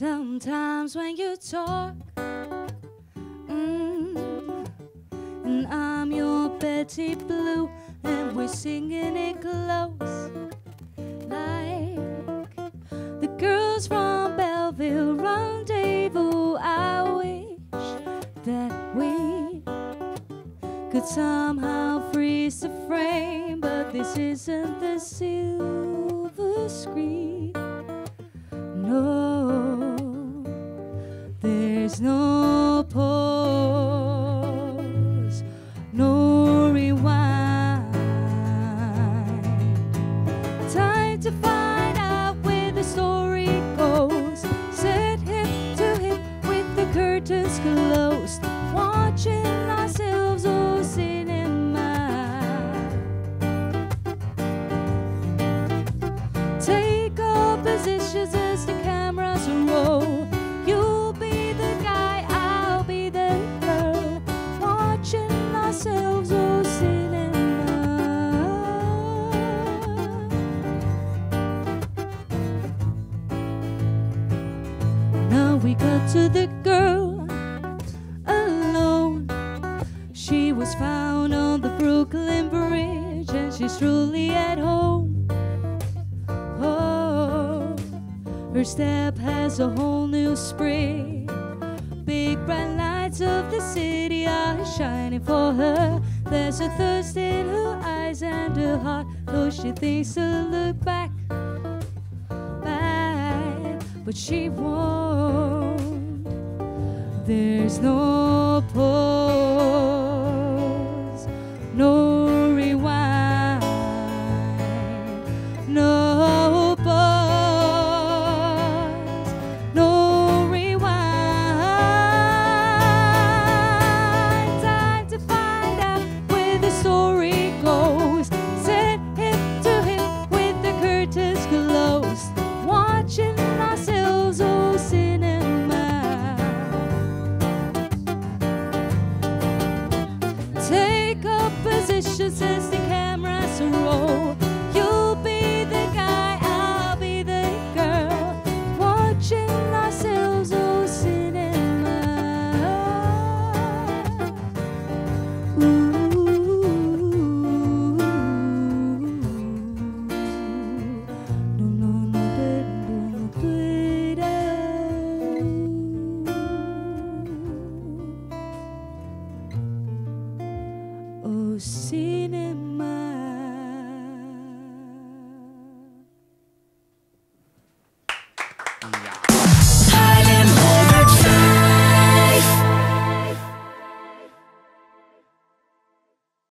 Sometimes when you talk, mm, and I'm your Betty Blue, and we're singing it close, like the girls from Belleville Rendezvous. I wish that we could somehow freeze the frame, but this isn't the silver screen. No pause, no rewind. Time to find out where the story goes. Set hip to hip with the curtains closed, watching we got to the girl alone. She was found on the Brooklyn Bridge and she's truly at home. Oh, her step has a whole new spring. Big bright lights of the city are shining for her. There's a thirst in her eyes and her heart, though she thinks to look back, back, but she won't. There's no pause. vicious as the cameras roll. cinema.